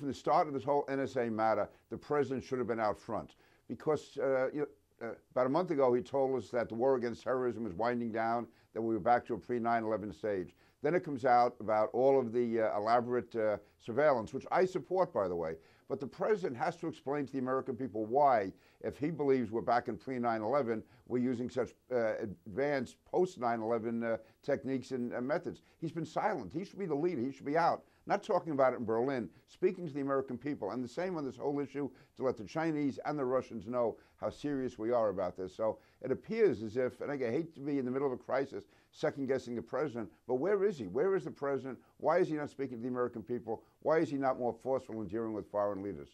from the start of this whole NSA matter, the president should have been out front. Because uh, you know, about a month ago he told us that the war against terrorism was winding down, that we were back to a pre 9 11 stage. Then it comes out about all of the uh, elaborate uh, surveillance, which I support, by the way. But the president has to explain to the American people why, if he believes we're back in pre 9 11, we're using such uh, advanced post 9 11 uh, techniques and uh, methods. He's been silent. He should be the leader. He should be out, not talking about it in Berlin, speaking to the American people. And the same on this whole issue to let the Chinese and the Russians know how serious we are about this. So it appears as if, and I hate to be in the middle of a crisis, second guessing the president, but where is he? Where is the president? Why is he not speaking to the American people? Why is he not more forceful in dealing with foreign leaders?